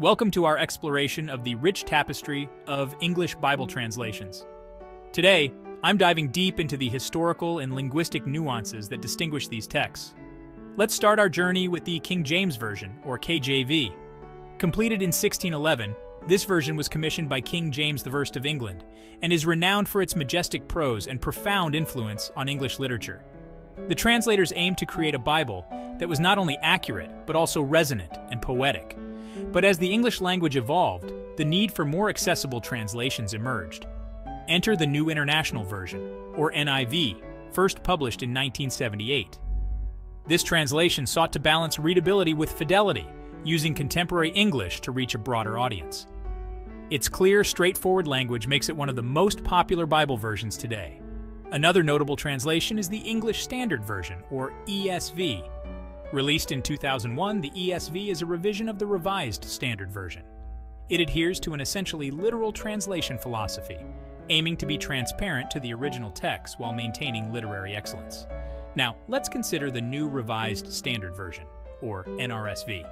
Welcome to our exploration of the rich tapestry of English Bible translations. Today, I'm diving deep into the historical and linguistic nuances that distinguish these texts. Let's start our journey with the King James Version, or KJV. Completed in 1611, this version was commissioned by King James I of England and is renowned for its majestic prose and profound influence on English literature. The translators aimed to create a Bible that was not only accurate, but also resonant and poetic. But as the English language evolved, the need for more accessible translations emerged. Enter the New International Version, or NIV, first published in 1978. This translation sought to balance readability with fidelity, using contemporary English to reach a broader audience. Its clear, straightforward language makes it one of the most popular Bible versions today. Another notable translation is the English Standard Version, or ESV. Released in 2001, the ESV is a revision of the Revised Standard Version. It adheres to an essentially literal translation philosophy, aiming to be transparent to the original text while maintaining literary excellence. Now, let's consider the new Revised Standard Version, or NRSV.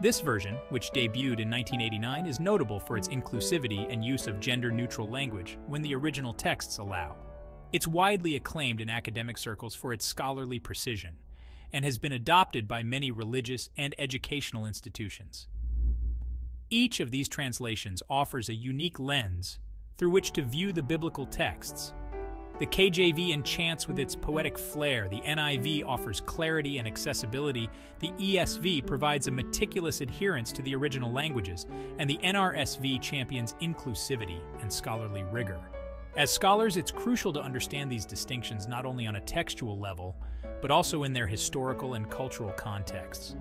This version, which debuted in 1989, is notable for its inclusivity and use of gender-neutral language when the original texts allow. It's widely acclaimed in academic circles for its scholarly precision and has been adopted by many religious and educational institutions. Each of these translations offers a unique lens through which to view the biblical texts. The KJV enchants with its poetic flair, the NIV offers clarity and accessibility, the ESV provides a meticulous adherence to the original languages, and the NRSV champions inclusivity and scholarly rigor. As scholars, it's crucial to understand these distinctions not only on a textual level, but also in their historical and cultural contexts.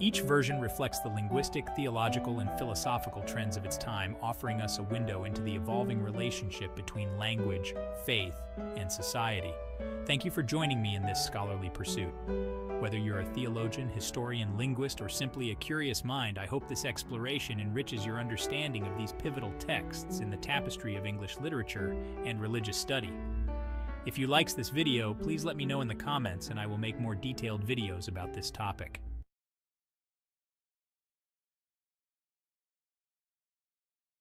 Each version reflects the linguistic, theological, and philosophical trends of its time, offering us a window into the evolving relationship between language, faith, and society. Thank you for joining me in this scholarly pursuit. Whether you're a theologian, historian, linguist, or simply a curious mind, I hope this exploration enriches your understanding of these pivotal texts in the tapestry of English literature and religious study. If you liked this video, please let me know in the comments and I will make more detailed videos about this topic.